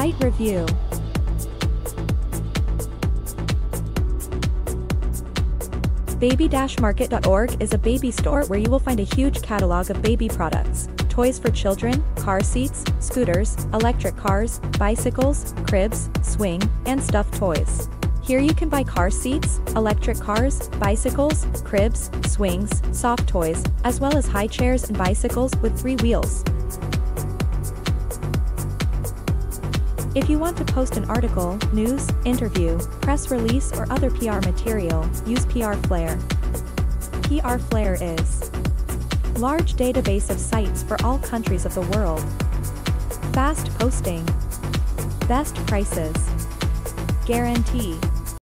Site review. Baby-market.org is a baby store where you will find a huge catalog of baby products, toys for children, car seats, scooters, electric cars, bicycles, cribs, swing, and stuffed toys. Here you can buy car seats, electric cars, bicycles, cribs, swings, soft toys, as well as high chairs and bicycles with three wheels. If you want to post an article, news, interview, press release or other PR material, use PR Flare. PR Flare is large database of sites for all countries of the world. Fast posting. Best prices. Guarantee.